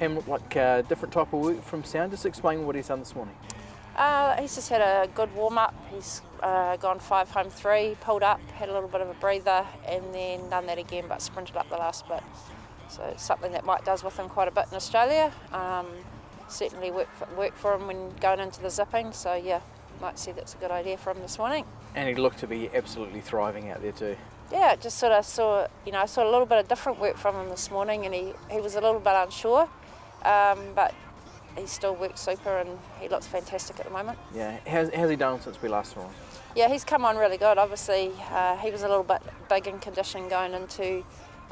Him like a different type of work from Sound. Just explain what he's done this morning. Uh, he's just had a good warm up. He's uh, gone five home three, pulled up, had a little bit of a breather, and then done that again, but sprinted up the last bit. So it's something that Mike does with him quite a bit in Australia. Um, certainly worked for, work for him when going into the Zipping. So yeah, might see that's a good idea for him this morning. And he looked to be absolutely thriving out there too. Yeah, just sort of saw, you know, I saw a little bit of different work from him this morning, and he, he was a little bit unsure, um, but he still works super and he looks fantastic at the moment. Yeah, how's, how's he done since we last saw him? Yeah, he's come on really good. Obviously, uh, he was a little bit big in condition going into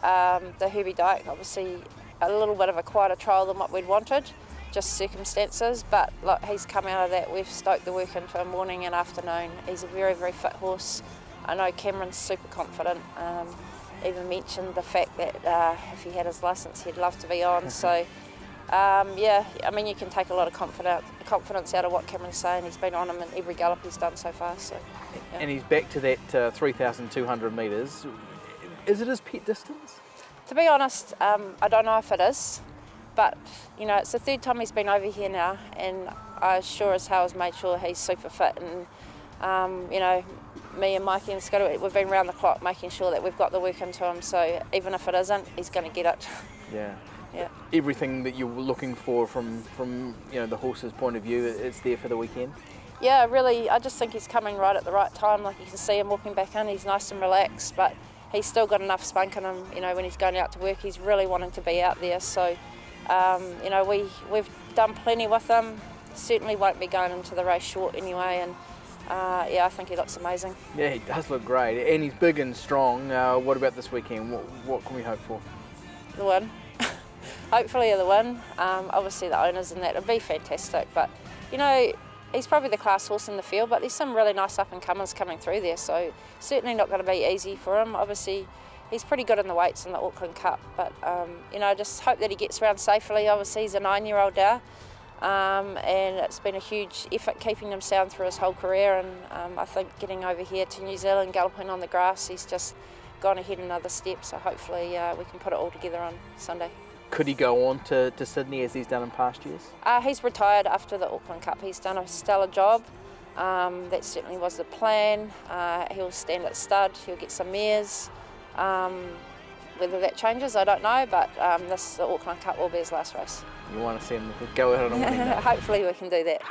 um, the Herbie Dyke. Obviously, a little bit of a quieter trial than what we'd wanted, just circumstances. But look, he's come out of that. We've stoked the work in for morning and afternoon. He's a very, very fit horse. I know Cameron's super confident. Um, even mentioned the fact that uh, if he had his licence, he'd love to be on. so. Um, yeah, I mean, you can take a lot of confidence, confidence out of what Cameron's saying. He's been on him in every gallop he's done so far. So, yeah. And he's back to that uh, 3,200 metres. Is it his pet distance? To be honest, um, I don't know if it is, but you know, it's the third time he's been over here now, and I sure as hell has made sure he's super fit. And um, you know, me and Mikey and Scott, we've been round the clock making sure that we've got the work into him. So even if it isn't, he's going to get it. Yeah yeah. everything that you're looking for from from you know the horse's point of view, it's there for the weekend. Yeah, really. I just think he's coming right at the right time. Like you can see him walking back in, he's nice and relaxed, but he's still got enough spunk in him. You know, when he's going out to work, he's really wanting to be out there. So, um, you know, we we've done plenty with him. Certainly won't be going into the race short anyway, and. Uh, yeah, I think he looks amazing. Yeah, he does look great, and he's big and strong. Uh, what about this weekend? What, what can we hope for? The win hopefully the win. Um, obviously the owners and that would be fantastic, but you know he's probably the class horse in the field. But there's some really nice up and comers coming through there, so certainly not going to be easy for him. Obviously. He's pretty good in the weights in the Auckland Cup, but um, you know, I just hope that he gets around safely. Obviously, he's a nine-year-old now, um, and it's been a huge effort keeping him sound through his whole career. And um, I think getting over here to New Zealand, galloping on the grass, he's just gone ahead another step. So hopefully, uh, we can put it all together on Sunday. Could he go on to, to Sydney as he's done in past years? Uh, he's retired after the Auckland Cup. He's done a stellar job. Um, that certainly was the plan. Uh, he'll stand at stud, he'll get some mares. Um, whether that changes, I don't know, but um, this the Auckland Cup will be his last race. You want to see him go ahead on a winning Hopefully we can do that.